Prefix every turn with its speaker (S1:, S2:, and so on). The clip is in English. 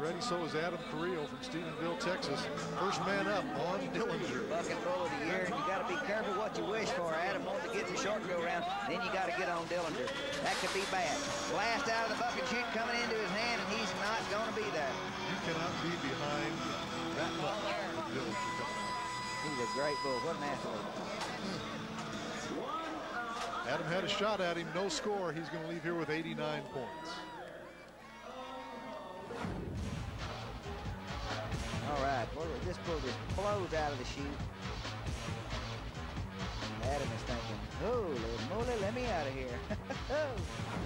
S1: ready. So is Adam Carrillo from Stephenville, Texas. First man up on Dillinger.
S2: Bucking bull of the year, and you got to be careful what you wish for. Adam wants to get the short go round, then you got to get on Dillinger. That could be bad. Blast out of the bucking chute coming into his hand, and he's not going to be there.
S1: You cannot be behind that much with Dillinger coming out.
S2: He's a great bull. What an athlete.
S1: Adam had a shot at him, no score. He's going to leave here with 89 points.
S2: Boy, just blows out of the chute. Adam is thinking, holy moly, let me out of here. Oh.